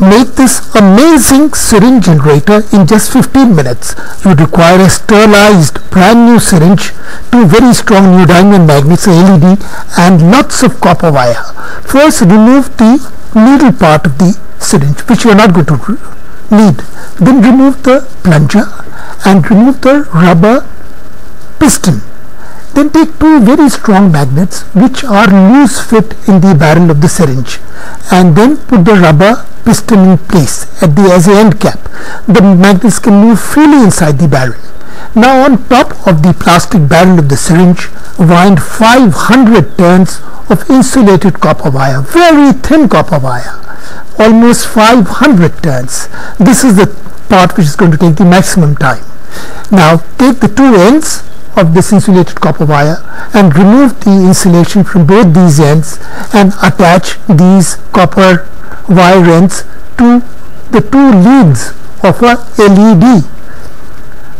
make this amazing syringe generator in just 15 minutes. You require a sterilized brand new syringe, two very strong neodymium magnets LED and lots of copper wire. First remove the needle part of the syringe which you are not going to need. Then remove the plunger and remove the rubber piston then take two very strong magnets which are loose fit in the barrel of the syringe and then put the rubber piston in place at the as a end cap. The magnets can move freely inside the barrel. Now on top of the plastic barrel of the syringe wind 500 turns of insulated copper wire, very thin copper wire, almost 500 turns. This is the part which is going to take the maximum time. Now take the two ends of this insulated copper wire and remove the insulation from both these ends and attach these copper wire ends to the two leads of a LED.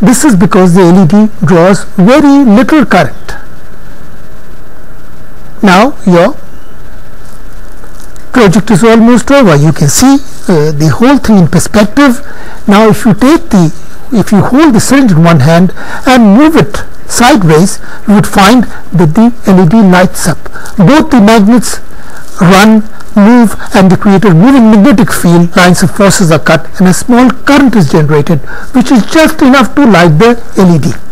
This is because the LED draws very little current. Now your project is almost over. You can see uh, the whole thing in perspective. Now if you take the, if you hold the syringe in one hand and move it sideways, you would find that the LED lights up. Both the magnets run, move and they create a moving magnetic field, lines of forces are cut and a small current is generated which is just enough to light the LED.